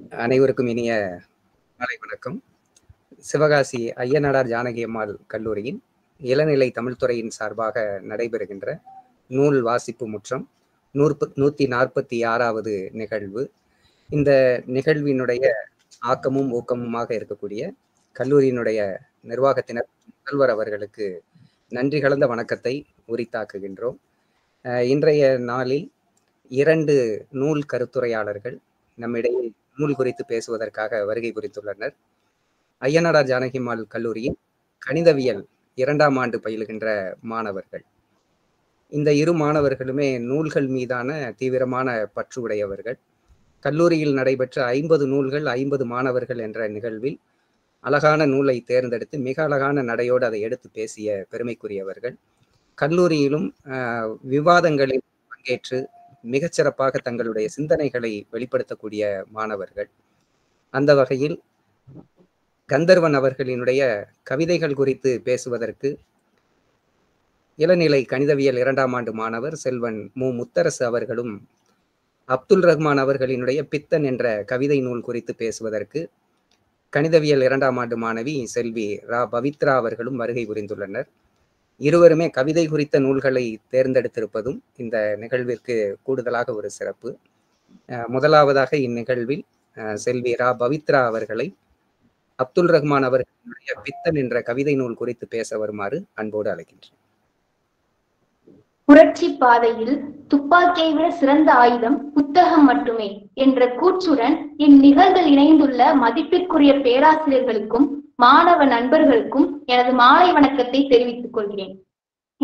அனைவருக்கும் இனிய மாலை வணக்கம். சிவகாசி ஐயனாடார் ஜானகி அம்மாள் கல்லூரியின் இளநிலை தமிழ்துறையின் சார்பாக நடைபெறுகின்ற நூல் வாசிப்பு முற்றம் நூற்ப நூற்றி நாற்பத்தி ஆறாவது நிகழ்வு. இந்த நிகழ்வினுடைய ஆக்கமும் ஊக்கமுமாக இருக்கக்கூடிய கல்லூரியினுடைய நிர்வாகத்தினர் முதல்வர் அவர்களுக்கு நன்றி கலந்த வணக்கத்தை உரித்தாக்குகின்றோம். இன்றைய நாளில் இரண்டு நூல் கருத்துரையாளர்கள் நம்மிடையே நூல் குறித்து பேசுவதற்காக வருகை புரிந்துள்ளனர். ஐயனாடார் ஜானகிமால் கல்லூரியின் கணிதவியல் இரண்டாம் ஆண்டு பயிலுகின்ற மாணவர்கள். இந்த இரு மாணவர்களுமே நூல்கள் மீதான தீவிரமான பற்று உடையவர்கள். கல்லூரியில் நடைபெற்ற ஐம்பது நூல்கள் ஐம்பது மாணவர்கள் என்ற நிகழ்வில் அழகான நூலை தேர்ந்தெடுத்து மிக அழகான நடையோடு அதை எடுத்து பேசிய பெருமைக்குரியவர்கள். கல்லூரியிலும் விவாதங்களில் பங்கேற்று மிகச்சிறப்பாக தங்களுடைய சிந்தனைகளை வெளிப்படுத்தக்கூடிய மாணவர்கள். அந்த வகையில் கந்தர்வன் அவர்களினுடைய கவிதைகள் குறித்து பேசுவதற்கு இளநிலை கணிதவியல் இரண்டாம் ஆண்டு மாணவர் செல்வன் மு. முத்தரசு அவர்களும் அப்துல் ரஹ்மான் அவர்களினுடைய பித்தன் என்ற கவிதை நூல் குறித்து பேசுவதற்கு கணிதவியல் இரண்டாம் ஆண்டு மாணவி செல்வி ரா. பவித்ரா அவர்களும் வருகை புரிந்துள்ளனர். இருவருமே கவிதை குறித்த நூல்களை தேர்ந்தெடுத்திருப்பதும் இந்த நிகழ்விற்கு கூடுதலாக ஒரு சிறப்பு. அஹ் முதலாவதாக இந்நிகழ்வில் செல்வி ரா பவித்ரா அவர்களை அப்துல் ரஹ்மான் அவர்களுடைய பித்தன் என்ற கவிதை நூல் குறித்து பேச வருமாறு அன்போடு அழைக்கின்றேன். புரட்சி பாதையில் துப்பாக்கியை விட சிறந்த ஆயுதம் புத்தகம் மட்டுமே என்ற கூற்றுடன் இந்நிகழ்வில் இணைந்துள்ள மதிப்பிற்குரிய பேராசிரியர்களுக்கும் மாணவ நண்பர்களுக்கும் எனது மாலை வணக்கத்தை தெரிவித்துக் கொள்கிறேன்.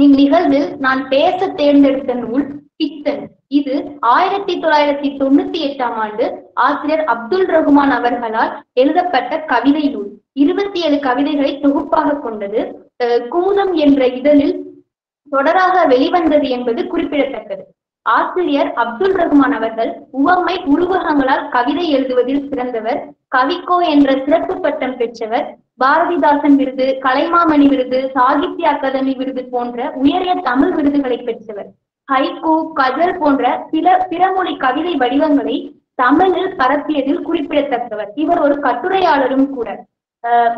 இந்நிகழ்வில் நான் பேச தேர்ந்தெடுத்த நூல் பித்தன். இது ஆயிரத்தி தொள்ளாயிரத்தி தொண்ணூத்தி எட்டாம் ஆண்டு ஆசிரியர் அப்துல் ரகுமான் அவர்களால் எழுதப்பட்ட கவிதை நூல். இருபத்தி ஏழு கவிதைகளை தொகுப்பாக கொண்டது அஹ் குமுதம் என்ற இதழில் தொடராக வெளிவந்தது என்பது குறிப்பிடத்தக்கது. ஆசிரியர் அப்துல் ரஹ்மான் அவர்கள் உவமை உருவகங்களால் கவிதை எழுதுவதில் சிறந்தவர். கவிக்கோ என்ற சிறப்பு பட்டம் பெற்றவர் பாரதிதாசன் விருது கலைமாமணி விருது சாகித்ய அகாதமி விருது போன்ற உயரிய தமிழ் விருதுகளை பெற்றவர். ஹைகோ கஜல் போன்ற பிற பிறமொழி கவிதை வடிவங்களை தமிழில் பரப்பியதில் குறிப்பிடத்தக்கவர். இவர் ஒரு கட்டுரையாளரும் கூட.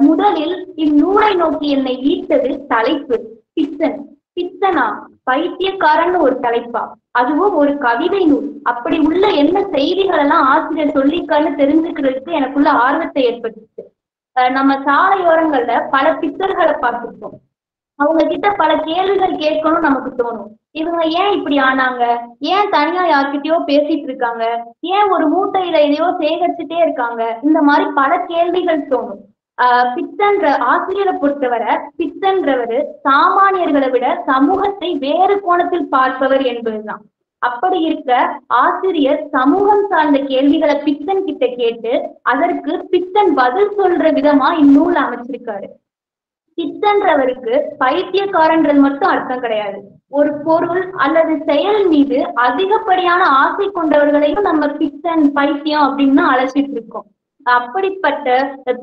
முதலில் இந்நூலை நோக்கி என்னை ஈர்த்தது தலைப்பு பித்தன். பித்தனா பைத்தியக்காரன் ஒரு தலைப்பா. அதுவும் ஒரு கவிதை நூல். அப்படி உள்ள என்ன செய்திகள் எல்லாம் ஆசிரியர் சொல்லிக்கான்னு தெரிஞ்சுக்கிறதுக்கு எனக்குள்ள ஆர்வத்தை ஏற்பட்டுச்சு நம்ம சாலையோரங்கள்ல பல பித்தர்களை பார்த்துருக்கோம். அவங்க கிட்ட பல கேள்விகள் கேட்கணும் நமக்கு தோணும். இவங்க ஏன் இப்படி ஆனாங்க? ஏன் தனியா யார்கிட்டயோ பேசிட்டு இருக்காங்க? ஏன் ஒரு மூட்டையில எதையோ சேகரிச்சுட்டே இருக்காங்க? இந்த மாதிரி பல கேள்விகள் தோணும். ஆஹ் பித்தன்ற ஆசிரியரை பொறுத்தவரை பித்தன்றவரு சாமானியர்களை விட சமூகத்தை வேறு கோணத்தில் பார்ப்பவர் என்பதுதான். அப்படி இருக்க ஆசிரியர் சமூகம் சார்ந்த கேள்விகளை பித்தன் கிட்ட கேட்டு அதற்கு பித்தன் பதில் சொல்ற விதமா இந்நூல் அமைச்சிருக்காரு. பித்தன்றவருக்கு பைத்தியக்காரன்றது மட்டும் அர்த்தம் கிடையாது. ஒரு பொருள் அல்லது செயல் மீது அதிகப்படியான ஆசை கொண்டவர்களையும் நம்ம பித்தன் பைத்தியம் அப்படின்னு அழைச்சிட்டு இருக்கோம். அப்படிப்பட்ட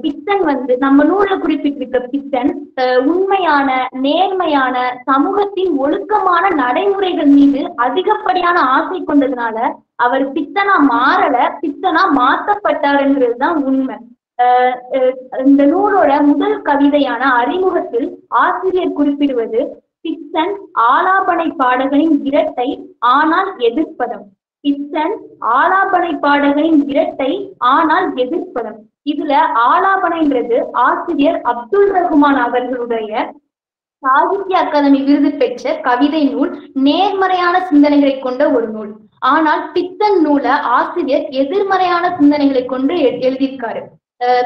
பித்தன் வந்து நம்ம நூல்ல குறிப்பிட்டிருக்க பித்தன் அஹ், உண்மையான நேர்மையான சமூகத்தின் ஒழுக்கமான நடைமுறைகள் மீது அதிகப்படியான ஆசை கொண்டதுனால அவர் பித்தனா மாறல பித்தனா மாற்றப்பட்டாருங்கிறதுதான் உண்மை. அஹ், அஹ், இந்த நூலோட முதல் கவிதையான அறிமுகத்தில் ஆசிரியர் குறிப்பிடுவது பித்தன் ஆலாபனை பாடகனின் இரட்டை ஆனால் எதிர்ப்பதம். பித்தன் ஆலாபனை பாடகரின் இரட்டை ஆனால் எதிர்ப்பதம். இதுல ஆலாபனைன்றது ஆசிரியர் அப்துல் ரகுமான் அவர்களுடைய சாகித்ய அகாதமி விருது பெற்ற கவிதை நூல் நேர்மறையான சிந்தனைகளை கொண்ட ஒரு நூல். ஆனால் பித்தன் நூலை ஆசிரியர் எதிர்மறையான சிந்தனைகளை கொண்டு எழுதியிருக்காரு.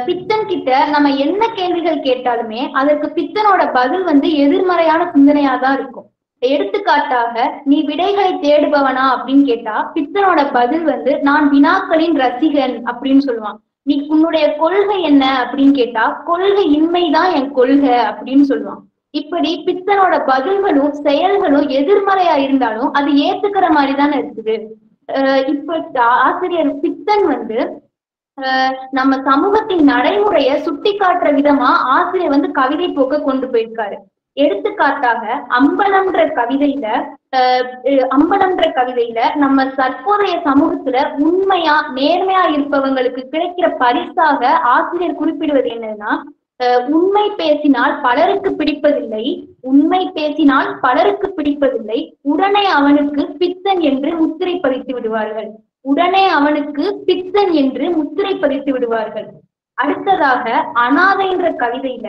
பித்தன் கிட்ட நம்ம என்ன கேள்விகள் கேட்டாலுமே அதற்கு பித்தனோட பதில் வந்து எதிர்மறையான சிந்தனையா தான் இருக்கும். எடுத்துக்காட்டாக நீ விடைகளை தேடுபவனா? அப்படின்னு கேட்டா பித்தனோட பதில் வந்து நான் வினாக்களின் ரசிகன் அப்படின்னு சொல்லுவான். நீ உன்னுடைய கொள்கை என்ன? அப்படின்னு கேட்டா கொள்கை இன்மைதான் என் கொள்கை அப்படின்னு சொல்லுவான். இப்படி பித்தனோட பதில்களும் செயல்களும் எதிர்மறையா இருந்தாலும் அது ஏத்துக்கிற மாதிரி தானே இருக்குது இப்ப ஆசிரியர் பித்தன் வந்து நம்ம சமூகத்தின் நடைமுறைய சுட்டி காட்டுற விதமா ஆசிரியர் வந்து கவிதை போக்க கொண்டு போயிருக்காரு. எடுத்துக்காட்டாக அம்பலம்ன்ற கவிதையில அஹ் அம்பலம்ன்ற கவிதையில நம்ம தற்போதைய சமூகத்துல உண்மையா நேர்மையா இருப்பவங்களுக்கு கிடைக்கிற பரிசாக ஆசிரியர் குறிப்பிடுவது என்னன்னா உண்மை பேசினால் பலருக்கு பிடிப்பதில்லை உண்மை பேசினால் பலருக்கு பிடிப்பதில்லை உடனே அவனுக்கு பித்தன் என்று முத்திரை பதித்து விடுவார்கள். உடனே அவனுக்கு பித்தன் என்று முத்திரை பதித்து விடுவார்கள். அடுத்ததாக அனாதைன்ற கவிதையில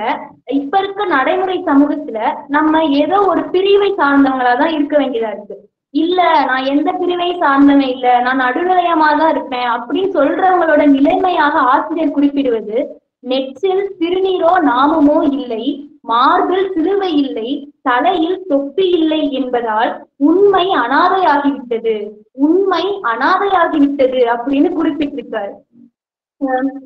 இப்ப இருக்க நடைமுறை சமூகத்துல நம்ம ஏதோ ஒரு பிரிவை சார்ந்தவங்களாதான் இருக்க வேண்டியதா இருக்கு. இல்ல நான் எந்த பிரிவை சார்ந்தவன் இல்ல நான் நடுநிலையமா தான் இருப்பேன் அப்படின்னு சொல்றவங்களோட நிலைமையாக ஆசிரியர் குறிப்பிடுவது நெற்றில் சிறுநீரோ நாமமோ இல்லை மார்பில் சிலுவை இல்லை தலையில் தொப்பி இல்லை என்பதால் உண்மை அனாதையாகிவிட்டது உண்மை அனாதையாகிவிட்டது அப்படின்னு குறிப்பிட்டிருக்காரு.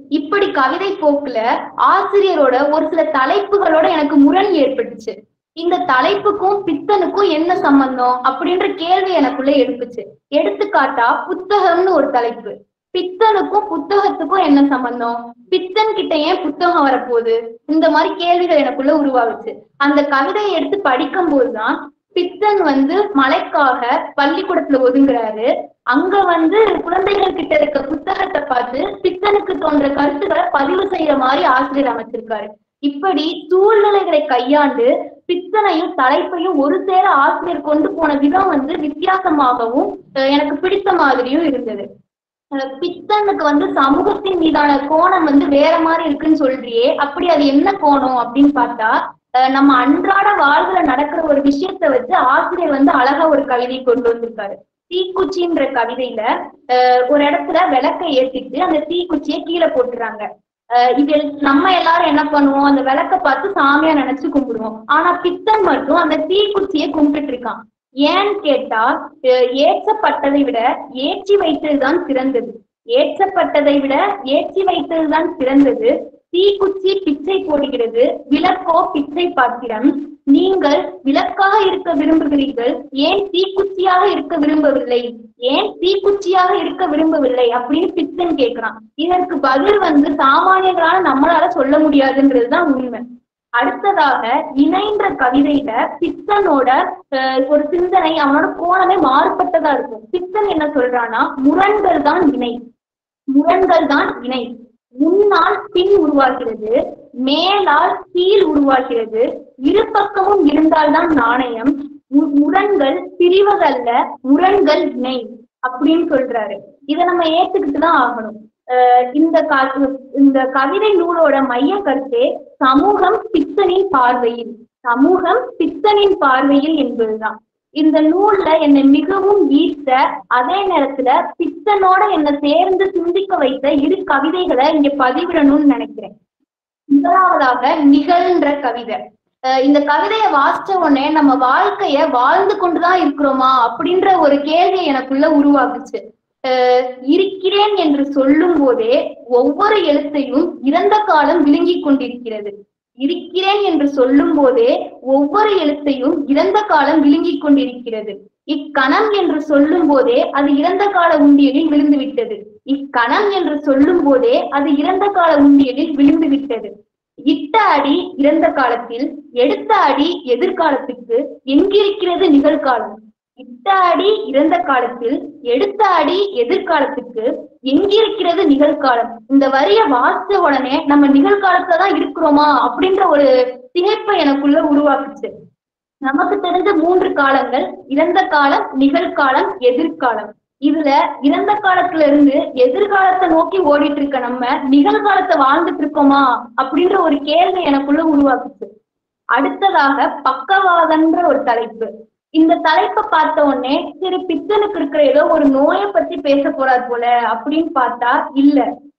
இப்படி கவிதை போக்குல ஆசிரியரோட ஒரு சில தலைப்புகளோட எனக்கு முரண் ஏற்பட்டுச்சு. இந்த தலைப்புக்கும் பித்தனுக்கும் என்ன சம்பந்தம் அப்படின்ற கேள்வி எனக்குள்ள எடுப்புச்சு எடுத்துக்காட்டா புத்தகம்னு ஒரு தலைப்பு. பித்தனுக்கும் புத்தகத்துக்கும் என்ன சம்பந்தம்? பித்தன் கிட்ட ஏன் புத்தகம் வரப்போகுது? இந்த மாதிரி கேள்விகள் எனக்குள்ள உருவாகுச்சு. அந்த கவிதையை எடுத்து படிக்கும் போதுதான் பித்தன் வந்து மலைக்காக பள்ளிக்கூடத்துல ஒதுங்குறாரு. அங்க வந்து குழந்தைகள் கிட்ட இருக்க புத்தகத்தை பார்த்து பித்தனுக்கு தோன்ற கருத்துக்களை பதிவு செய்யற மாதிரி ஆசிரியர் அமைச்சிருக்காரு. இப்படி சூழ்நிலைகளை கையாண்டு பித்தனையும் தலைப்பையும் ஒரு சேர ஆசிரியர் கொண்டு போன விதம் வந்து வித்தியாசமாகவும் எனக்கு பிடித்த மாதிரியும் இருந்தது. பித்தனுக்கு வந்து சமூகத்தின் மீதான கோணம் வந்து வேற மாதிரி இருக்குன்னு சொல்றியே அப்படி அது என்ன கோணம் அப்படின்னு பார்த்தா நம்ம அன்றாட வாழ்வுல நடக்கிற ஒரு விஷயத்த வச்சு ஆசிரியர் வந்து அழகா ஒரு கவிதை கொண்டு வந்திருக்காரு. தீக்குச்சின்ற கவிதையில அஹ் ஒரு இடத்துல விளக்கை ஏத்திட்டு அந்த தீக்குச்சியை கீழே போட்டுறாங்க. அஹ் இது நம்ம எல்லாரும் என்ன பண்ணுவோம்? அந்த விளக்க பார்த்து சாமியா நினைச்சு கும்பிடுவோம். ஆனா பித்தன் மட்டும் அந்த தீக்குச்சியை கும்பிட்டு இருக்கான். ஏன்னு கேட்டா அஹ் ஏற்றப்பட்டதை விட ஏற்றி வைத்ததுதான் சிறந்தது. ஏற்றப்பட்டதை விட ஏற்றி வைத்ததுதான் சிறந்தது. தீக்குச்சி பிச்சை போடுகிறது விளக்கோ பிச்சை பாத்திரம். நீங்கள் விளக்காக இருக்க விரும்புகிறீர்கள் ஏன் தீக்குச்சியாக இருக்க விரும்பவில்லை? ஏன் தீக்குச்சியாக இருக்க விரும்பவில்லை அப்படின்னு பித்தன் கேக்குறான் இதற்கு பதில் வந்து சாமானியர்களால நம்மளால சொல்ல முடியாதுன்றதுதான் உண்மை. அடுத்ததாக இணைன்ற கவிதையில பித்தனோட ஒரு சிந்தனை அவனோட கோணமே மாறுபட்டதா இருக்கும். பித்தன் என்ன சொல்றான்னா முரண்கள் தான் இணை. முரண்கள் தான் இணை. முன்னால் பின் உருவாகிறது மேலால் கீழ் உருவாகிறது. இரு பக்கமும் இருந்தால்தான் நாணயம். முரண்கள் பிரிவதல்ல முரண்கள் இணை அப்படின்னு சொல்றாரு. இதை நம்ம ஏத்துக்கிட்டு தான் ஆகணும் இந்த க- இந்த கவிதை நூலோட மைய கருத்தே சமூகம் பித்தனின் பார்வையில். சமூகம் பித்தனின் பார்வையில் என்பதுதான். இந்த நூல்ல என்னை மிகவும் ஈர்த்த அதே நேரத்துல பித்தனோட என்னை சேர்ந்து சிந்திக்க வைத்த இரு கவிதைகளை இங்க பதிவிடணும்னு நினைக்கிறேன். முதலாவதாக நிகழ்ன்ற கவிதை. இந்த கவிதையை வாசிச்ச உடனே நம்ம வாழ்க்கைய வாழ்ந்து கொண்டுதான் இருக்கிறோமா அப்படின்ற ஒரு கேள்வி எனக்குள்ள உருவாக்குச்சு இருக்கிறேன் என்று சொல்லும் போதே ஒவ்வொரு எழுத்தையும் இறந்த காலம் விழுங்கிக் கொண்டிருக்கிறது. இருக்கிறேன் என்று சொல்லும் போதே ஒவ்வொரு எழுத்தையும் இறந்த காலம் விழுங்கிக் கொண்டிருக்கிறது. இக்கணம் என்று சொல்லும் போதே அது இறந்த கால உண்டியலில் விழுந்து விட்டது இக்கணம் என்று சொல்லும் போதே அது இறந்த கால உண்டியலில் விழுந்து விட்டது இட்ட அடி இறந்த காலத்தில் எடுத்த அடி எதிர்காலத்துக்கு எங்கிருக்கிறது நிகழ்காலம்? இட்ட அடி இறந்த காலத்தில் எடுத்த அடி எதிர்காலத்துக்கு எங்கிருக்கிறது நிகழ்காலம்? இந்த வரிய வாசிச்ச உடனே நம்ம நிகழ்காலத்துலதான் இருக்கிறோமா? அப்படின்ற ஒரு திகைப்பை எனக்குள்ள உருவாக்குச்சு. நமக்கு தெரிஞ்ச மூன்று காலங்கள் இறந்த காலம் நிகழ்காலம் எதிர்காலம். இதுல இறந்த காலத்துல இருந்து எதிர்காலத்தை நோக்கி ஓடிட்டு இருக்க நம்ம நிகழ்காலத்தை வாழ்ந்துட்டு இருக்கோமா? அப்படின்ற ஒரு கேள்வி எனக்குள்ள உருவாக்குச்சு. அடுத்ததாக பக்கவாதன்ற ஒரு தலைப்பு. இந்த தலைப்பை பார்த்த உடனே சரி பித்தனுக்கு இருக்கிற ஏதோ ஒரு நோயை பத்தி பேச போறாரு போல அப்படின்னு பார்த்தா இல்ல.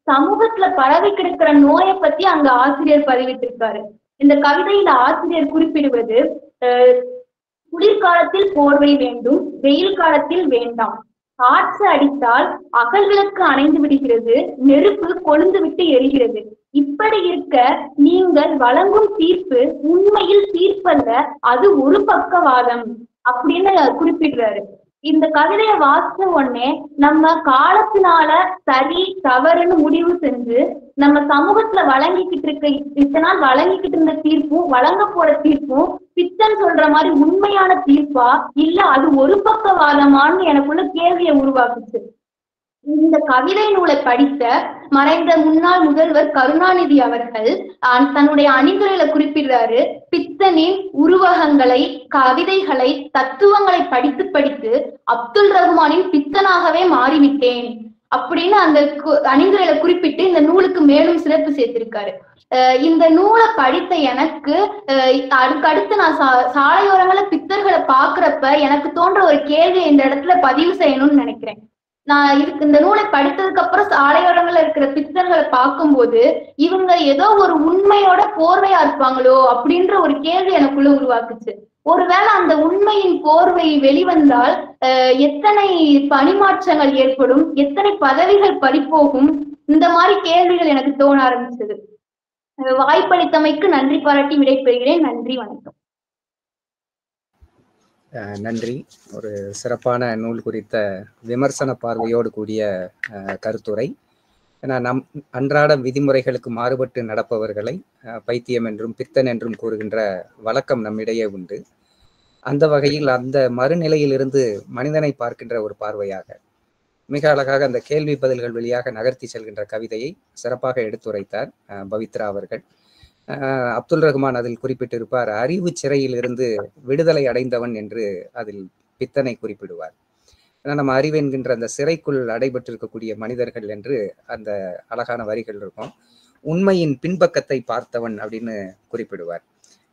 சமூகத்துல பரவி கிடக்கிற நோயை பத்தி அங்க ஆசிரியர் பதிவிட்டிருக்காரு. இந்த கவிதையில ஆசிரியர் குறிப்பிடுவது குளிர்காலத்தில் போர்வை வேண்டும் வெயில் காலத்தில் வேண்டாம். காற்று அடித்தால் அகல்களுக்கு அணைந்து விடுகிறது நெருப்பு கொழுந்து விட்டு எரிகிறது. இப்படி இருக்க நீங்கள் வழங்கும் தீர்ப்பு உண்மையில் தீர்ப்பல்ல அது ஒரு பக்கவாதம். அப்படின்னு குறிப்பிடுறாரு. இந்த கவிதையை வாசிச்ச உடனே நம்ம காலத்தினால சரி தவறுன்னு முடிவு செஞ்சு நம்ம சமூகத்துல வழங்கிக்கிட்டு இருக்க இத்தனை நாள் வழங்கிக்கிட்டு இருந்த தீர்ப்பும் வழங்க போற தீர்ப்பும் பித்தன் சொல்ற மாதிரி உண்மையான தீர்ப்பா? இல்ல அது ஒரு பக்கவாதமான்னு எனக்குள்ள கேள்வியை உருவாக்குச்சு. இந்த கவிதை நூலை படித்த மறைந்த முன்னாள் முதல்வர் கருணாநிதி அவர்கள் அஹ், தன்னுடைய அணிந்துரையில குறிப்பிடுறாரு பித்தனின் உருவகங்களை கவிதைகளை தத்துவங்களை படித்து படித்து அப்துல் ரஹ்மானின் பித்தனாகவே மாறிவிட்டேன் அப்படின்னு அந்த கு- அணிந்துரையில குறிப்பிட்டு இந்த நூலுக்கு மேலும் சிறப்பு சேர்த்திருக்காரு. அஹ் இந்த நூலை படித்த எனக்கு அஹ் அடுத்து நான் சா சாலையோரங்கள பித்தர்களை பாக்குறப்ப எனக்கு தோன்ற ஒரு கேள்வியை இந்த இடத்துல பதிவு செய்யணும்னு நினைக்கிறேன். நான் இதுக்கு இந்த நூலை படித்ததுக்கு அப்புறம் சாலையோரங்கள்ல இருக்கிற பித்தர்களை பார்க்கும்போது இவங்க ஏதோ ஒரு உண்மையோட போர்வையா இருப்பாங்களோ அப்படின்ற ஒரு கேள்வி எனக்குள்ள உருவாக்குச்சு. ஒருவேளை அந்த உண்மையின் போர்வை வெளிவந்தால் எத்தனை பணிமாற்றங்கள் ஏற்படும் எத்தனை பதவிகள் படிப்போகும் இந்த மாதிரி கேள்விகள் எனக்கு தோண ஆரம்பிச்சது. வாய்ப்பளித்தமைக்கு நன்றி பாராட்டி விடைபெறுகிறேன். நன்றி வணக்கம். நன்றி. ஒரு சிறப்பான நூல் குறித்த விமர்சன பார்வையோடு கூடிய கருத்துரை. ஏன்னா நம் அன்றாட விதிமுறைகளுக்கு மாறுபட்டு நடப்பவர்களை பைத்தியம் என்றும் பித்தன் என்றும் கூறுகின்ற வழக்கம் நம்மிடையே உண்டு. அந்த வகையில் அந்த மறுநிலையிலிருந்து மனிதனை பார்க்கின்ற ஒரு பார்வையாக மிக அழகாக அந்த கேள்வி பதில்கள் வழியாக நகர்த்தி செல்கின்ற கவிதையை சிறப்பாக எடுத்துரைத்தார் பவித்ரா அவர்கள். அப்துல் ரஹ்மான் அதில் குறிப்பிட்டிருப்பார் அறிவு சிறையில் இருந்து விடுதலை அடைந்தவன் என்று அதில் பித்தனை குறிப்பிடுவார். ஏன்னா நம்ம அறிவு என்கின்ற அந்த சிறைக்குள் அடைபட்டிருக்கக்கூடிய மனிதர்கள் என்று அந்த அழகான வரிகள் இருக்கும். உண்மையின் பின்பக்கத்தை பார்த்தவன் அப்படின்னு குறிப்பிடுவார்.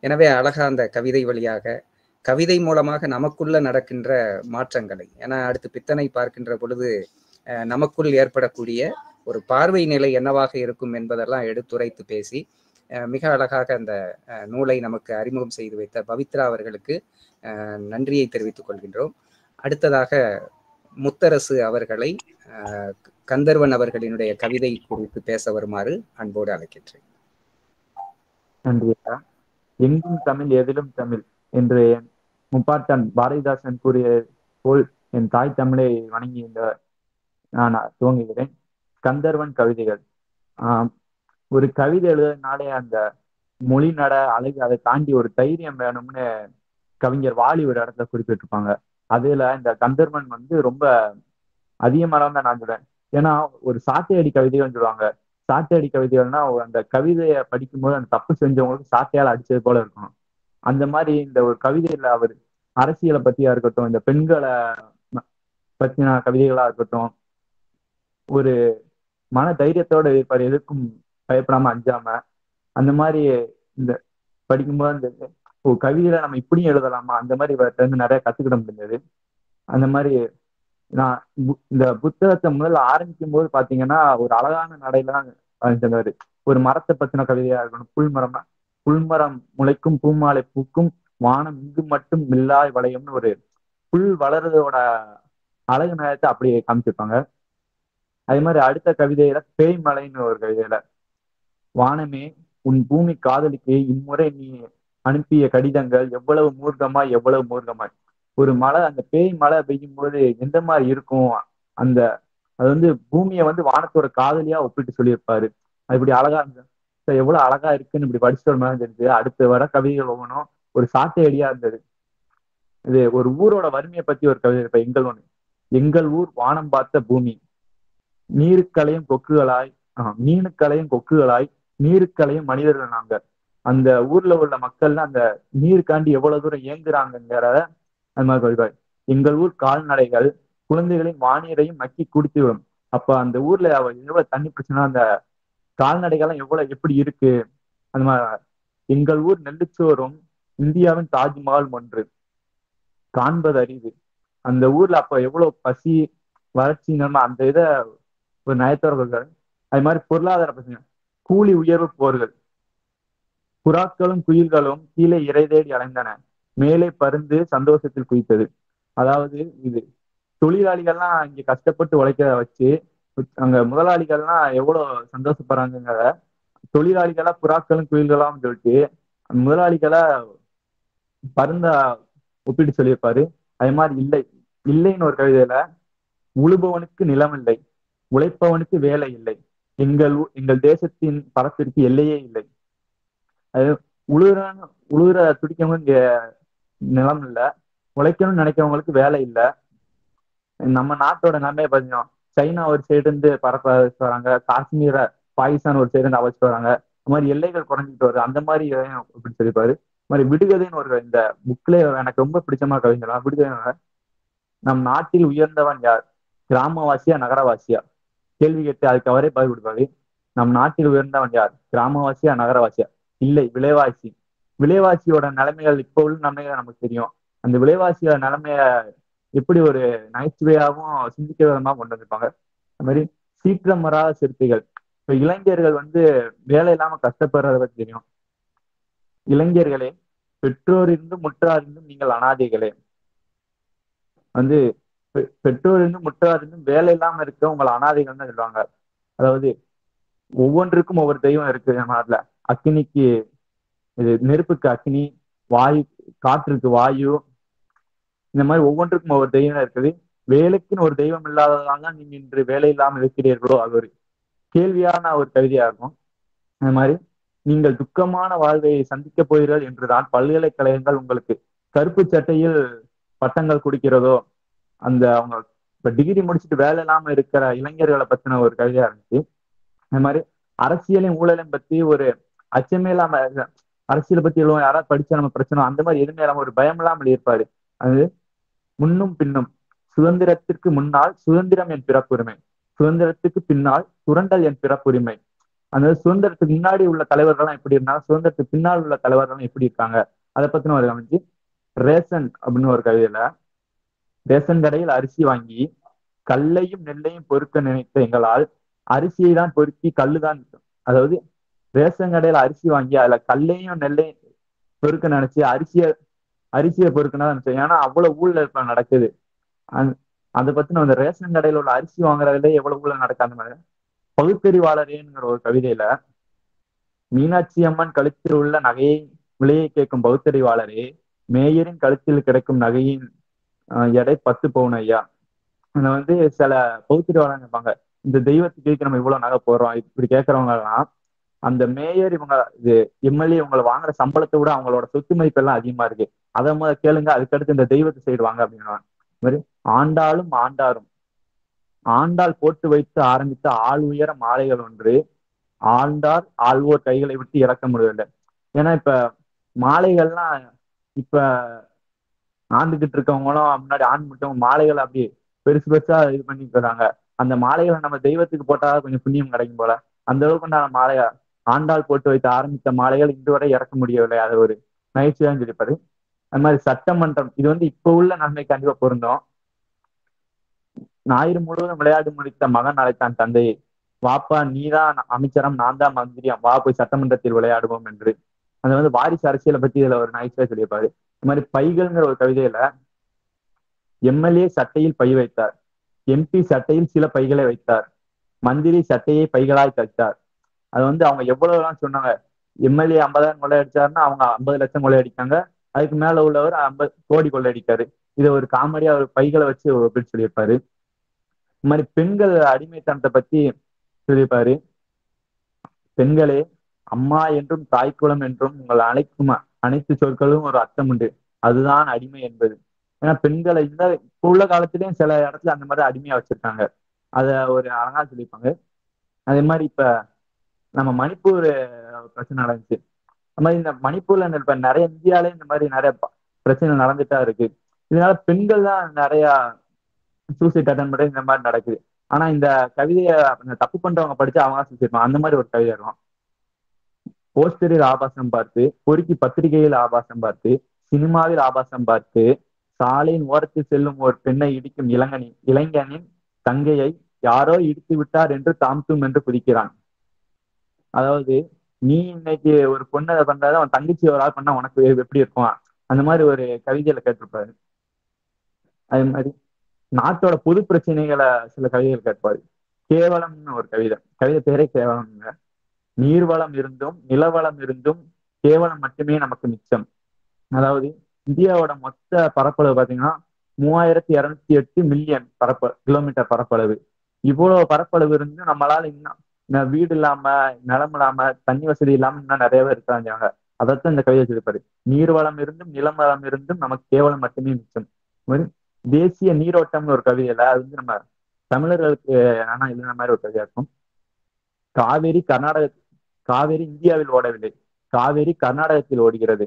எனவே அழகா அந்த கவிதை வழியாக கவிதை மூலமாக நமக்குள்ள நடக்கின்ற மாற்றங்களை ஏன்னா அடுத்து பித்தனை பார்க்கின்ற பொழுது நமக்குள் ஏற்படக்கூடிய ஒரு பார்வை நிலை என்னவாக இருக்கும் என்பதெல்லாம் எடுத்துரைத்து பேசி மிக அழகாக அந்த அஹ், நூலை நமக்கு அறிமுகம் செய்து வைத்த பவித்ரா அவர்களுக்கு அஹ், நன்றியை தெரிவித்துக் கொள்கின்றோம். அடுத்ததாக முத்தரசு அவர்களை கந்தர்வன் அவர்களினுடைய கவிதை குறித்து பேச வருமாறு அன்போடு அழைக்கின்றேன். நன்றி எங்கும் தமிழ் எதிலும் தமிழ் என்று என் முப்பாட்டன் பாரதிதாசன் கூறிய போல் என் தாய் தமிழை வணங்கி இந்த நான் துவங்குகிறேன். கந்தர்வன் கவிதைகள். ஆஹ் ஒரு கவிதை எழுதுனாலே அந்த மொழி நட அழகு அதை தாண்டி ஒரு தைரியம் வேணும்னு கவிஞர் வாலி ஒரு இடத்துல குறிப்பிட்டிருப்பாங்க. அதுல இந்த கந்தர்மன் வந்து ரொம்ப அதிகமாக தான் நான் சொல்றேன். ஏன்னா ஒரு சாட்டையடி கவிதைகள்னு சொல்லுவாங்க. சாட்டையடி கவிதைகள்னா அந்த கவிதையை படிக்கும்போது அந்த தப்பு செஞ்சவங்களுக்கு சாட்டையால் அடிச்சது போல இருக்கணும். அந்த மாதிரி இந்த ஒரு கவிதையில அவர் அரசியலை பத்தியா இருக்கட்டும் இந்த பெண்களை பத்தின கவிதைகளா இருக்கட்டும் ஒரு மன தைரியத்தோட இருப்பார் எதிர்க்கும் பயப்படாம அஞ்சாம அந்த மாதிரி இந்த படிக்கும்போது அந்த ஓ கவிதையில நம்ம இப்படியும் எழுதலாமா? அந்த மாதிரி இவர்கிட்ட இருந்து நிறைய கத்துக்கிட முடிஞ்சது. அந்த மாதிரி நான் பு- இந்த புத்தகத்தை முதல்ல ஆரம்பிக்கும் போது பாத்தீங்கன்னா ஒரு அழகான நடையில தான் ஒரு மரத்தை பத்தின கவிதையா இருக்கணும் புல்மரம்னா புல்மரம் முளைக்கும் பூமாலை பூக்கும் வானம் இங்கு மட்டும் மில்லாய் வளையும்னு ஒரு புல் வளர்றதோட அழகு நேரத்தை அப்படியே காமிச்சிருப்பாங்க. அதே மாதிரி அடுத்த கவிதையில பேய்மலைன்னு ஒரு கவிதையில வானமே உன் பூமி காதலிக்கு இம்முறை நீ அனுப்பிய கடிதங்கள் எவ்வளவு மூர்க்கமாய் எவ்வளவு மூர்க்கமாய். ஒரு மழை அந்த பேய் மழை பெய்யும் போது எந்த மாதிரி இருக்கும்? அந்த அது வந்து பூமியை வந்து வானத்தோட காதலியா ஒப்பிட்டு சொல்லியிருப்பாரு. அது இப்படி அழகா இருந்தது. எவ்வளவு அழகா இருக்குன்னு இப்படி படிச்சுட்டு ஒரு மாதிரி தெரிஞ்சு அடுத்து வர கவிதைகள் ஒவ்வொன்றும் ஒரு சாட்டை அடியா இருந்தது. இது ஒரு ஊரோட வறுமையை பத்தி ஒரு கவிதை இருப்ப எங்கள் ஒண்ணு எங்கள் ஊர் வானம் பார்த்த பூமி. நீருக்களையும் கொக்குகளாய் ஆஹ், மீனுக்களையும் கொக்குகளாய் நீருக்களையும் மனிதர்கள் நாங்க. அந்த ஊர்ல உள்ள மக்கள்லாம் அந்த நீருக்காண்டி எவ்வளவு தூரம் இயங்குறாங்கிறத அந்த மாதிரி எங்கள் ஊர் கால்நடைகள் குழந்தைகளின் வானியரையும் மக்கி குடித்து விடும். அப்ப அந்த ஊர்ல அவ எவ்வளவு தண்ணி பிரச்சனை அந்த கால்நடைகள்லாம் எவ்வளவு எப்படி இருக்கு? அந்த மாதிரி எங்கள் ஊர் நெல்லுச்சோறும் இந்தியாவின் தாஜ்மஹால் ஒன்று. காண்பது அரிது. அந்த ஊர்ல அப்ப எவ்வளவு பசி வறட்சி நம்ம அந்த இதை ஒரு நயத்தவர்கள் அது மாதிரி பொருளாதார பிரச்சனை. கூலி உயர்வு போர்கள். புறாக்களும் குயில்களும் கீழே இறை தேடி அலைந்தன. மேலே பருந்து சந்தோஷத்தில் குதித்தது. அதாவது இது தொழிலாளிகள்லாம் இங்க கஷ்டப்பட்டு உழைக்க வச்சு அங்க முதலாளிகள்லாம் எவ்வளவு சந்தோஷப்படுறாங்கிறத தொழிலாளிகளா புறாக்களும் குயில்களாம் சொல்லிட்டு முதலாளிகளா பருந்தா ஒப்பிட்டு சொல்லியிருப்பாரு. அதே மாதிரி இல்லை. இல்லைன்னு ஒரு கவிதையில உழுபவனுக்கு நிலம் இல்லை உழைப்பவனுக்கு வேலை இல்லை எங்கள் எங்கள் தேசத்தின் பரப்பிற்கு எல்லையே இல்லை. அது உழுற உழுற துடிக்கவங்க இங்க நிலம் இல்ல. உழைக்கணும்னு நினைக்கிறவங்களுக்கு வேலை இல்லை. நம்ம நாட்டோட நிலைமையை பார்த்தீங்கன்னா சைனா ஒரு சைடு இருந்து பரப்ப வராங்க. காஷ்மீரை பாகிஸ்தான் ஒரு சைடு இருந்து அவச்சு வராங்க. இந்த மாதிரி எல்லைகள் குறைஞ்சிட்டு வருது. அந்த மாதிரி அப்படின்னு சொல்லிப்பாரு. இந்த மாதிரி விடுகதைன்னு ஒரு இந்த புக்ல எனக்கு ரொம்ப பிடிச்சமா கவிஞர். விடுகதை நம் நாட்டில் உயர்ந்தவன் யார்? கிராமவாசியா நகரவாசியா? கேள்வி கேட்டு அதுக்கு அவரே பதில் கொடுப்பாரு. நம் நாட்டில் உயர்ந்தவன் யார்? கிராமவாசியா நகரவாசியா? இல்லை விலைவாசி. விலைவாசியோட நிலைமைகள் இப்போ உள்ள நிலைமைகள் நமக்கு தெரியும். அந்த விலைவாசியோட நிலைமைய எப்படி ஒரு நகைச்சுவையாகவும் சிந்திக்க விதமாக கொண்டு வந்திருப்பாங்க. அது மாதிரி சீக்கிரம் வராத சிறுத்தைகள். இப்போ இளைஞர்கள் வந்து வேலை இல்லாம கஷ்டப்படுறத பத்தி தெரியும். இளைஞர்களே பெற்றோர் இருந்தும் முற்றார் இருந்தும் நீங்கள் அனாதைகளே. வந்து பெற்றோர் இருந்தும் முற்றார் வேலை இல்லாம இருக்க உங்களை அனாதைகள் தான் சொல்லுவாங்க. அதாவது ஒவ்வொன்றுக்கும் ஒவ்வொரு தெய்வம் இருக்கு நாட்டுல. அக்னிக்கு இது நெருப்புக்கு அக்னி வாயு காற்றுக்கு வாயு இந்த மாதிரி ஒவ்வொன்றுக்கும் ஒவ்வொரு தெய்வம் இருக்குது. வேலைக்குன்னு ஒரு தெய்வம் இல்லாததால் தான் நீங்க இன்று வேலை இல்லாமல் இருக்கிறீர்களோ அது ஒரு கேள்வியான ஒரு கவிதையா இருக்கும். அது மாதிரி நீங்கள் துக்கமான வாழ்வை சந்திக்க போகிறீர்கள் என்றுதான் பல்கலைக்கழகங்கள் உங்களுக்கு கருப்பு சட்டையில் பட்டங்கள் கொடுக்கிறதோ அந்த அவங்க இப்ப டிகிரி முடிச்சுட்டு வேலை இல்லாம இருக்கிற இளைஞர்களை பத்தின ஒரு கவிதையா இருந்துச்சு. இந்த மாதிரி அரசியலையும் ஊழலையும் பத்தி ஒரு அச்சமே இல்லாம அரசியலை பத்தி எழுவோம் யாராவது படிச்சா நம்ம பிரச்சனை அந்த மாதிரி எதுவுமே இல்லாம ஒரு பயம் இல்லாமல் இருப்பாரு. அது முன்னும் பின்னும் சுதந்திரத்திற்கு முன்னால் சுதந்திரம் என் பிறப்புரிமை சுதந்திரத்துக்கு பின்னால் சுரண்டல் என் பிறப்புரிமை. அந்த சுதந்திரத்துக்கு முன்னாடி உள்ள தலைவர்கள்லாம் எப்படி இருந்தாங்க சுதந்திரத்துக்கு பின்னால் உள்ள தலைவர்கள்லாம் எப்படி இருக்காங்க அதை பத்தின ஒரு கவனிச்சு. ரேசன் அப்படின்னு ஒரு கவிதையில ரேஷன் கடையில் அரிசி வாங்கி கல்லையும் நெல்லையும் பொறுக்க நினைத்த எங்களால் அரிசியை தான் பொறுக்கி கல்லு தான் அதாவது ரேஷன் கடையில அரிசி வாங்கி அதுல கல்லையும் நெல்லையும் பொறுக்க நினைச்சு அரிசியை அரிசியை பொறுக்கணும் நினைச்சேன் ஏன்னா அவ்வளவு ஊழல் இப்ப நடக்குது. அதை பத்தின அந்த ரேஷன் கடையில உள்ள அரிசி வாங்குறதுல எவ்வளவு ஊழல் நடக்காத மாதிரி. பகுத்தறிவாளரேங்கிற ஒரு கவிதையில மீனாட்சி அம்மன் கழுத்தில் உள்ள நகையை விலையை கேட்கும் பகுத்தறிவாளரே மேயரின் கழுத்தில் கிடைக்கும் நகையின் எடை பத்து பவுன் ஐயா. இதுல வந்து சில பகுத்தறிவாளர் இருப்பாங்க இந்த தெய்வத்துக்கு நம்ம இவ்வளவு நகை போடுறோம். இப்படி கேட்கறவங்க எல்லாம் அந்த மேயர் இவங்க இது எம்எல்ஏ இவங்களை வாங்குற சம்பளத்தை விட அவங்களோட சொத்து மதிப்பு எல்லாம் அதிகமா இருக்கு. அதை முதல்ல கேளுங்க. அதுக்கடுத்து இந்த தெய்வத்தை சைடு வாங்க அப்படின்னு மாதிரி ஆண்டாலும் ஆண்டாரும். ஆண்டால் போட்டு வைத்து ஆரம்பித்த ஆள் உயர மாலைகள் ஒன்று ஆண்டார் ஆழ்வோர் கைகளை விட்டு இறக்க முடியவில்லை. ஏன்னா இப்ப மாலைகள்லாம் இப்ப ஆண்டுகிட்டு இருக்கவங்களும் முன்னாடி ஆண்டு மட்டும் மாலைகள் அப்படி பெருசு பெருசா இது பண்ணிட்டு இருக்காங்க அந்த மாலைகளை நம்ம தெய்வத்துக்கு போட்டாலும் கொஞ்சம் புண்ணியம் கிடைக்கும் போல. அந்த அளவுக்கு உண்டான மாலையா ஆண்டாள் போட்டு வைத்து ஆரம்பித்த மாலைகள் இன்று வரை இறக்க முடியவில்லை. அது ஒரு நகைச்சுவையாக சொல்லிப்பாரு அது மாதிரி சட்டமன்றம் இது வந்து இப்ப உள்ள நன்மை கண்டிப்பா பொருந்தும். ஞாயிறு முழுவதும் விளையாடு முடித்த மகன் அழைத்தான் தந்தையை. வாப்பா நீதான் அமைச்சரம் நான் தான் மந்திரியம். வா போய் சட்டமன்றத்தில் விளையாடுவோம் என்று. அது வந்து வாரிசு அரசியலை பத்தி இதுல ஒரு நகைச்சுவை சொல்லியிருப்பாரு. இந்த மாதிரி பைகள்ங்கிற ஒரு கவிதையில எம்எல்ஏ சட்டையில் பை வைத்தார். எம்பி சட்டையில் சில பைகளை வைத்தார். மந்திரி சட்டையை பைகளாய் தைத்தார். அது வந்து அவங்க எவ்வளவுலாம் சொன்னாங்க. எம்எல்ஏ ஐம்பதாயிரம் கொள்ளையடிச்சாருன்னா அவங்க ஐம்பது லட்சம் கொள்ளையடிக்காங்க அதுக்கு மேல உள்ளவர் ஐம்பது கோடி கொள்ளை அடிக்காரு இதை ஒரு காமெடியா ஒரு பைகளை வச்சு அப்படின்னு சொல்லியிருப்பாரு? இந்த மாதிரி பெண்கள் அடிமைத்தனத்தை பத்தி சொல்லியிருப்பாரு. பெண்களே அம்மா என்றும் தாய்க்குளம் என்றும் உங்கள் அழைக்குமா அனைத்து சொற்களும் ஒரு அர்த்தம் உண்டு. அதுதான் அடிமை என்பது. ஏன்னா பெண்களை இந்த இப்போ உள்ள காலத்திலயும் சில இடத்துல அந்த மாதிரி அடிமையா வச்சிருக்காங்க. அத ஒரு அழகா சொல்லியிருப்பாங்க. அதே மாதிரி இப்ப நம்ம மணிப்பூர் பிரச்சனை நடந்துச்சு. அந்த மாதிரி இந்த மணிப்பூர்ல இப்ப நிறைய இந்தியாலே இந்த மாதிரி நிறைய பிரச்சனை நடந்துட்டா இருக்கு. இதனால பெண்கள் தான் நிறைய சூசைட் அட்டன் பண்ணி இந்த மாதிரி நடக்குது. ஆனா இந்த கவிதையை தப்பு பண்றவங்க படிச்சு அவங்க சூசைட் அந்த மாதிரி ஒரு கவிதை இருக்கும். போஸ்டரில் ஆபாசம் பார்த்து பொறுக்கி பத்திரிகையில் ஆபாசம் பார்த்து சினிமாவில் ஆபாசம் பார்த்து சாலையின் ஓரத்தில் செல்லும் ஒரு பெண்ணை இடிக்கும் இளைஞனின் இளைஞனின் தங்கையை யாரோ இடித்து விட்டார் என்று தாம்தும் என்று குதிக்கிறான். அதாவது நீ இன்னைக்கு ஒரு பொண்ணை பண்றாரு அவன் தங்கச்சி ஒரு ஆள் பண்ணா உனக்கு எப்படி இருக்கும்? அந்த மாதிரி ஒரு கவிதையில கேட்டிருப்பாரு. அது மாதிரி நாட்டோட பொது பிரச்சனைகளை சில கவிதைகள் கேட்பாரு. கேவலம்னு ஒரு கவிதை. கவிதை பேரே கேவலம்ங்க. நீர்வளம் இருந்தும் நிலவளம் இருந்தும் கேவலம் மட்டுமே நமக்கு மிச்சம். அதாவது இந்தியாவோட மொத்த பரப்பளவு பாத்தீங்கன்னா மூவாயிரத்தி இருநூத்தி எட்டு மில்லியன் பரப்ப கிலோமீட்டர் பரப்பளவு. இவ்வளவு பரப்பளவு இருந்து நம்மளால இன்னும் வீடு இல்லாம நிலம் இல்லாம தண்ணி வசதி இல்லாம இன்னும் நிறைய பேர் இருக்கிறாங்க அதைத்தான் இந்த கவிதை சொல்லியிருப்பாரு. நீர் வளம் இருந்தும் நிலம் வளம் இருந்தும் நமக்கு கேவலம் மட்டுமே மிச்சம். தேசிய நீரோட்டம்னு ஒரு கவிதையில அது வந்து நம்ம தமிழர்களுக்கு ஆனா எழுதின மாதிரி ஒரு கவிதையா இருக்கும். காவேரி கர்நாடக காவேரி இந்தியாவில் ஓடவில்லை. காவேரி கர்நாடகத்தில் ஓடுகிறது.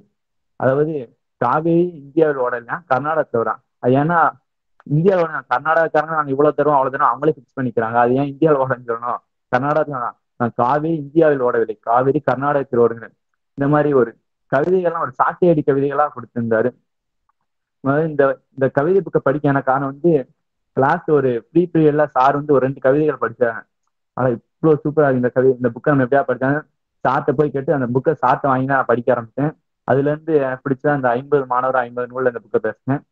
அதாவது காவேரி இந்தியாவில் ஓடலைன்னா கர்நாடகத்தில் வரான். அது ஏன்னா இந்தியாவில் ஓடணும் கர்நாடகக்காரங்க நாங்கள் இவ்வளோ தருவோம் அவ்வளோ தரும் அவங்களே ஃபிக்ஸ் பண்ணிக்கிறாங்க. அது ஏன் இந்தியாவில் ஓடன்னு சொல்லணும்? கர்நாடகத்துல நான் காவேரி இந்தியாவில் ஓடவில்லை. காவேரி கர்நாடகத்தில் ஓடுகிறேன். இந்த மாதிரி ஒரு கவிதைகள்லாம் ஒரு சாட்டையடி கவிதைகளாக கொடுத்திருந்தாரு. முதல்ல இந்த இந்த கவிதை புக்கை படிக்க எனக்கு காரணம் வந்து கிளாஸ் ஒரு ஃப்ரீ பீரியட்ல சார் வந்து ஒரு ரெண்டு கவிதைகள் படிச்சாங்க. ஆனால் இவ்வளோ சூப்பராக இந்த கவிதை இந்த புக்கை நம்ம எப்படியா படித்தாங்க சார்ட்ட போய் கேட்டு அந்த புக்கை சார்ட்ட வாங்கி நான் படிக்க ஆரம்பித்தேன் அதுல இருந்து எனக்கு பிடிச்ச அந்த ஐம்பது மாணவர் ஐம்பது நூலில் அந்த புக்கை பேசினேன்.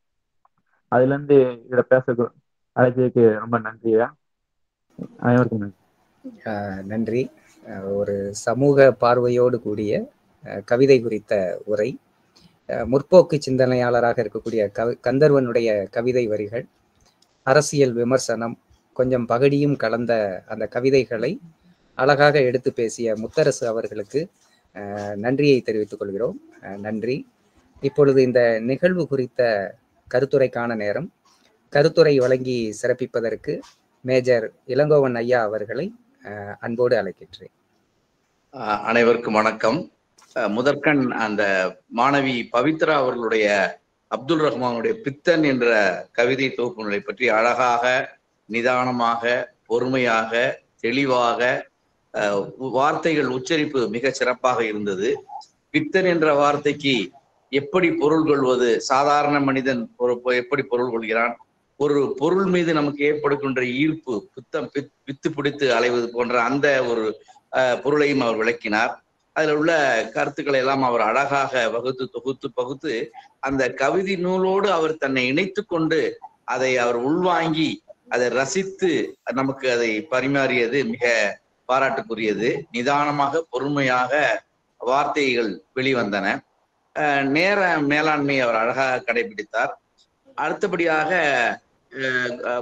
அதுல இருந்து இதை பேச அழைச்சதுக்கு ரொம்ப நன்றியா அனைவருக்கும் நன்றி. ஆஹ் நன்றி. ஒரு சமூக பார்வையோடு கூடிய கவிதை குறித்த உரை. முற்போக்கு சிந்தனையாளராக இருக்கக்கூடிய கவி கந்தர்வனுடைய கவிதை வரிகள் அரசியல் விமர்சனம் கொஞ்சம் பகடியும் கலந்த அந்த கவிதைகளை அழகாக எடுத்து பேசிய முத்தரசு அவர்களுக்கு நன்றியை தெரிவித்துக் கொள்கிறோம். நன்றி. இப்பொழுது இந்த நிகழ்வு குறித்த கருத்துரைக்கான நேரம். கருத்துரை வழங்கி சிறப்பிப்பதற்கு மேஜர் இளங்கோவன் ஐயா அவர்களை அன்போடு அழைக்கின்றேன். அனைவருக்கும் வணக்கம். முதற்கண் அந்த மாணவி பவித்ரா அவர்களுடைய அப்துல் ரஹ்மானுடைய பித்தன் என்ற கவிதை தொகுப்பு நூலை பற்றி அழகாக நிதானமாக பொறுமையாக தெளிவாக வார்த்தைகள் உச்சரிப்பு மிக சிறப்பாக இருந்தது. பித்தன் என்ற வார்த்தைக்கு எப்படி பொருள் கொள்வது? சாதாரண மனிதன் ஒரு எப்படி பொருள் கொள்கிறான்? ஒரு பொருள் மீது நமக்கு ஏற்படுகின்ற ஈர்ப்பு பித்தம் பித் பித்து பிடித்து அலைவது போன்ற அந்த ஒரு பொருளையும் அவர் விளக்கினார். அதுல உள்ள கருத்துக்களை எல்லாம் அவர் அழகாக வகுத்து தொகுத்து பகுத்து அந்த கவிதை நூலோடு அவர் தன்னை இணைத்து கொண்டு அதை அவர் உள்வாங்கி அதை ரசித்து நமக்கு அதை பரிமாறியது மிக பாராட்டுக்குரியது. நிதானமாக பொறுமையாக வார்த்தைகள் வெளிவந்தன. அஹ், நேர மேலாண்மை அவர் அழகாக கடைபிடித்தார். அடுத்தபடியாக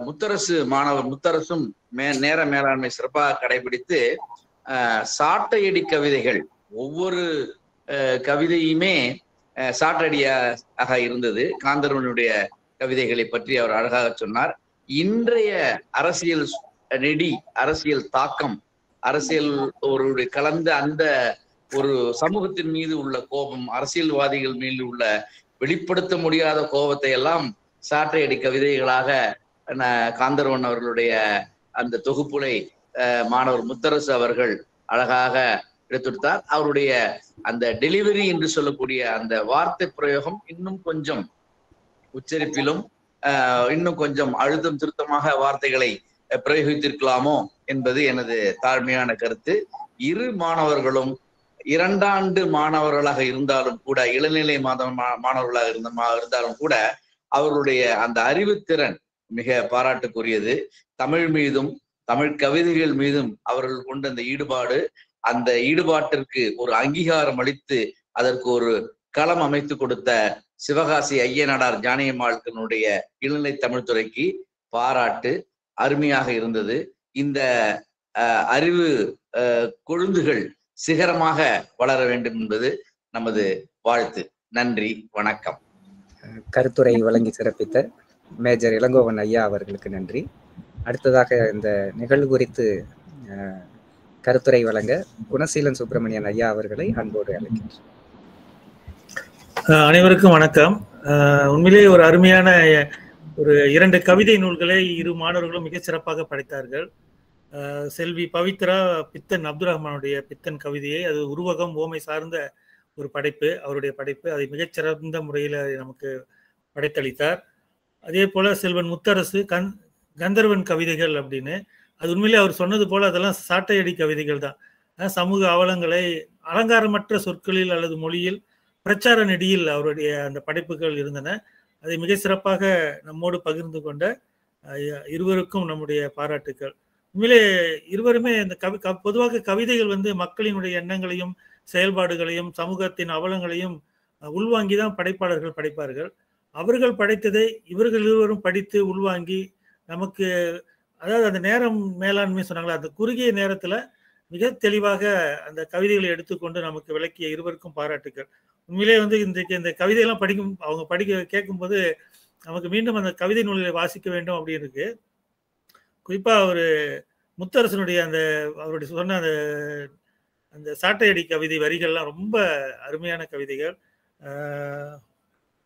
முத்தரசு மாணவர் முத்தரசும் மே நேர மேலாண்மை சிறப்பாக கடைபிடித்து சாட்டையடி கவிதைகள் ஒவ்வொரு அஹ், கவிதையுமே அஹ், சாட்டடியாக இருந்தது. காந்தர்வனுடைய கவிதைகளை பற்றி அவர் அழகாக சொன்னார். இன்றைய அரசியல் நெடி அரசியல் தாக்கம் அரசியல் ஒரு கலந்த அந்த ஒரு சமூகத்தின் மீது உள்ள கோபம் அரசியல்வாதிகள் மீது உள்ள வெளிப்படுத்த முடியாத கோபத்தை எல்லாம் சாற்றையடி கவிதைகளாக காந்தர்வன் அவர்களுடைய அந்த தொகுப்புலை அஹ், மாணவர் முத்தரசு அவர்கள் அழகாக எடுத்துட்டார் அவருடைய அந்த டெலிவரி என்று சொல்லக்கூடிய அந்த வார்த்தை பிரயோகம் இன்னும் கொஞ்சம் உச்சரிப்பிலும் இன்னும் கொஞ்சம் அழுத்தம் திருத்தமாக வார்த்தைகளை பிரயோகித்திருக்கலாமோ என்பது எனது தாழ்மையான கருத்து. இரு மாணவர்களும் இரண்டாண்டு மாணவர்களாக இருந்தாலும் கூட இளநிலை மாத மா- மாணவர்களாக இருந்த இருந்தாலும் கூட அவர்களுடைய அந்த அறிவுத்திறன் மிக பாராட்டுக்குரியது. தமிழ் மீதும் தமிழ் கவிதைகள் மீதும் அவர்கள் கொண்ட அந்த ஈடுபாடு அந்த ஈடுபாட்டிற்கு ஒரு அங்கீகாரம் அளித்து அதற்கு ஒரு களம் அமைத்து கொடுத்த சிவகாசி ஐயனாடார் ஜானியம்மாளுக்கனுடைய இளநிலை தமிழ் துறைக்கு பாராட்டு அருமையாக இருந்தது. இந்த அறிவு அஹ், கொழுந்துகள் சிகரமாக வளர வேண்டும் என்பது நமது வாழ்த்து. நன்றி வணக்கம். கருத்துரை வழங்கி சிறப்பித்த மேஜர் இளங்கோவன் ஐயா அவர்களுக்கு நன்றி. அடுத்ததாக இந்த நிகழ்வு குறித்து கருத்துரை வழங்க குணசீலன் சுப்பிரமணியன் ஐயா அவர்களை அன்போடு அழைக்கின்றேன் அனைவருக்கும் வணக்கம். உண்மையிலேயே ஒரு அருமையான ஒரு இரண்டு கவிதை நூல்களை இரு மாணவர்களும் மிகச் சிறப்பாக படைத்தார்கள். செல்வி பவித்ரா பித்தன் அப்துல் ரஹ்மானுடைய பித்தன் கவிதையை அது உருவகம் ஓமை சார்ந்த ஒரு படைப்பு அவருடைய படைப்பு. அதை மிகச்சிறந்த முறையில் நமக்கு படைத்தளித்தார். அதே போல செல்வன் முத்தரசு கந் கந்தர்வன் கவிதைகள் அப்படின்னு. அது உண்மையிலே அவர் சொன்னது போல அதெல்லாம் சாட்டையடி கவிதைகள் தான். சமூக அவலங்களை அலங்காரமற்ற சொற்களில் அல்லது மொழியில் பிரச்சார நெடியில் அவருடைய அந்த படைப்புகள் இருந்தன. அதை மிக சிறப்பாக நம்மோடு பகிர்ந்து கொண்ட இருவருக்கும் நம்முடைய பாராட்டுக்கள். உண்மையிலே இருவருமே இந்த கவி க- பொதுவாக கவிதைகள் வந்து மக்களினுடைய எண்ணங்களையும் செயல்பாடுகளையும் சமூகத்தின் அவலங்களையும் உள்வாங்கி தான் படைப்பாளர்கள் படைப்பார்கள். அவர்கள் படைத்ததை இவர்கள் இருவரும் படித்து உள்வாங்கி நமக்கு அதாவது அந்த நேரம் மேலாண்மை சொன்னாங்களா அந்த குறுகிய நேரத்துல மிக தெளிவாக அந்த கவிதைகளை எடுத்துக்கொண்டு நமக்கு விளக்கிய இருவருக்கும் பாராட்டுக்கள். உண்மையிலே வந்து இன்றைக்கு இந்த கவிதையெல்லாம் படிக்கும் அவங்க படிக்க கேட்கும்போது நமக்கு மீண்டும் அந்த கவிதை நூல்களை வாசிக்க வேண்டும் அப்படின்னு இருக்கு. குறிப்பாக ஒரு முத்தரசனுடைய அந்த அவருடைய சொன்ன அந்த அந்த சாட்டையடி கவிதை வரிகள்லாம் ரொம்ப அருமையான கவிதைகள்.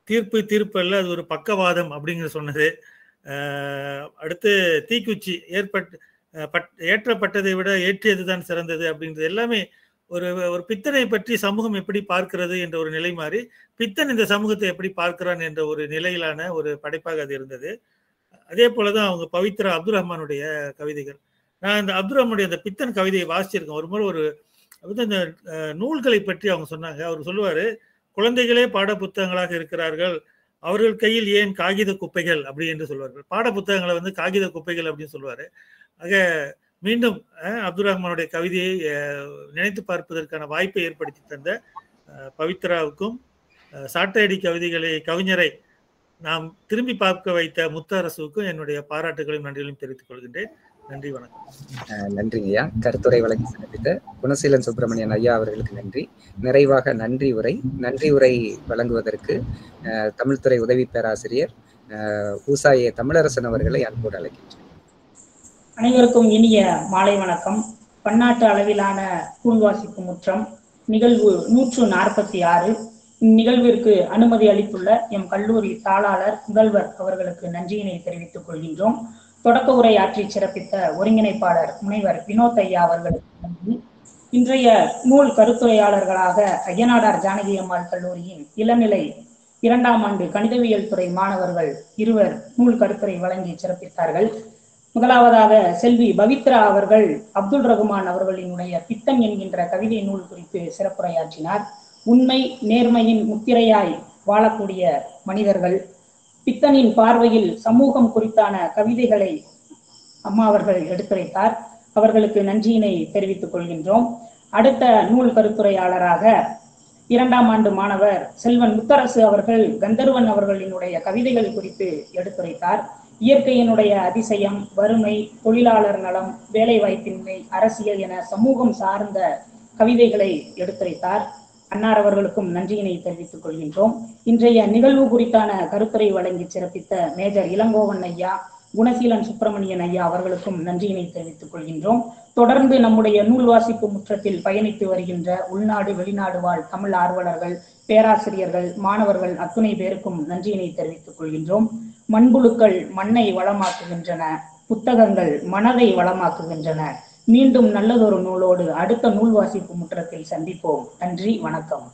தீர்ப்பு தீர்ப்பு அல்ல அது ஒரு பக்கவாதம் அப்படிங்கிற சொன்னது. அடுத்து தீக்குச்சி ஏற்பட்டு பட் ஏற்றப்பட்டதை விட ஏற்றியது தான் சிறந்தது அப்படின்றது எல்லாமே ஒரு ஒரு பித்தனை பற்றி சமூகம் எப்படி பார்க்கிறது என்ற ஒரு நிலை மாறி பித்தன் இந்த சமூகத்தை எப்படி பார்க்கிறான் என்ற ஒரு நிலையிலான ஒரு படைப்பாக அது இருந்தது. அதே போலதான் அவங்க பவித்ரா அப்துல் ரஹ்மானுடைய கவிதைகள். நான் இந்த அப்துல் ரஹ்மானுடைய அந்த பித்தன் கவிதையை வாசிச்சிருக்கேன். ஒரு முறை ஒரு வந்து இந்த நூல்களை பற்றி அவங்க சொன்னாங்க. அவர் சொல்லுவாரு குழந்தைகளே பாட புத்தகங்களாக இருக்கிறார்கள். அவர்கள் கையில் ஏன் காகித குப்பைகள்? அப்படி என்று சொல்வார்கள். பாட புத்தகங்களை வந்து காகித குப்பைகள் அப்படின்னு சொல்லுவாரு. ஆக மீண்டும் அப்துல் ரஹ்மானுடைய கவிதையை நினைத்து பார்ப்பதற்கான வாய்ப்பை ஏற்படுத்தி தந்த பவித்ராவுக்கும் சாட்டையடி கவிதைகளை கவிஞரை நாம் திரும்பி பார்க்க வைத்த முத்தரசுக்கும் என்னுடைய பாராட்டுகளையும் நன்றிகளையும் தெரிவித்துக் கொள்கின்றேன். நன்றி வணக்கம். நன்றிங்க ஐயா. கருத்துரை வழங்கி சிறப்பித்த குணசீலன் சுப்பிரமணியன் ஐயா அவர்களுக்கு நன்றி. நிறைவாக நன்றி உரை நன்றி உரை வழங்குவதற்கு தமிழ்துறை உதவி பேராசிரியர் ஊசாயே தமிழரசன் அவர்களை அன்போடு அழைக்கின்றேன். அனைவருக்கும் இனிய மாலை வணக்கம். பன்னாட்டு அளவிலான நூல் வாசிப்பு முற்றம் நிகழ்வு நூற்று நாற்பத்தி ஆறு. இந்நிகழ்விற்கு அனுமதி அளித்துள்ள எம் கல்லூரி தாளாளர் முதல்வர் அவர்களுக்கு நன்றியினை தெரிவித்துக் கொள்கின்றோம். தொடக்க உரை ஆற்றி சிறப்பித்த ஒருங்கிணைப்பாளர் முனைவர் வினோத் ஐயா அவர்களுக்கு நன்றி. இன்றைய நூல் கருத்துரையாளர்களாக ஐயனாடார் ஜானகி அம்மாள் கல்லூரியின் இளநிலை இரண்டாம் ஆண்டு கணிதவியல் துறை மாணவர்கள் இருவர் நூல் கருத்துரை வழங்கி சிறப்பித்தார்கள். முதலாவதாக செல்வி பவித்ரா அவர்கள் அப்துல் ரகுமான் அவர்களினுடைய பித்தம் என்கின்ற கவிதை நூல் குறித்து சிறப்புரையாற்றினார். உண்மை நேர்மையின் முத்திரையாய் வாழக்கூடிய மனிதர்கள் பித்தனின் பார்வையில் சமூகம் குறித்தான கவிதைகளை அம்மா அவர்கள் எடுத்துரைத்தார். அவர்களுக்கு நன்றியினை தெரிவித்துக் கொள்கின்றோம். அடுத்த நூல் கருத்துரையாளராக இரண்டாம் ஆண்டு மாணவர் செல்வன் முத்தரசு அவர்கள் கந்தர்வன் அவர்களினுடைய கவிதைகள் குறித்து எடுத்துரைத்தார். இயற்கையினுடைய அதிசயம் வறுமை தொழிலாளர் நலம் வேலைவாய்ப்பின்மை அரசியல் என சமூகம் சார்ந்த கவிதைகளை எடுத்துரைத்தார். அன்னார் அவர்களுக்கும் நன்றியினை தெரிவித்துக் கொள்கின்றோம். இன்றைய நிகழ்வு குறித்தான கருத்துரை வழங்கி சிறப்பித்த மேஜர் இளங்கோவன் ஐயா குணசீலன் சுப்பிரமணியன் ஐயா அவர்களுக்கும் நன்றியினை தெரிவித்துக் கொள்கின்றோம். தொடர்ந்து நம்முடைய நூல் வாசிப்பு முற்றத்தில் பயணித்து வருகின்ற உள்நாடு வெளிநாடு வாழ் தமிழ் ஆர்வலர்கள் பேராசிரியர்கள் மாணவர்கள் அத்துணை பேருக்கும் நன்றியினை தெரிவித்துக் கொள்கின்றோம். மண்புழுக்கள் மண்ணை வளமாக்குகின்றன புத்தகங்கள் மனதை வளமாக்குகின்றன. மீண்டும் நல்லதொரு நூலோடு அடுத்த நூல் வாசிப்பு முற்றத்தில் சந்திப்போம். நன்றி வணக்கம்.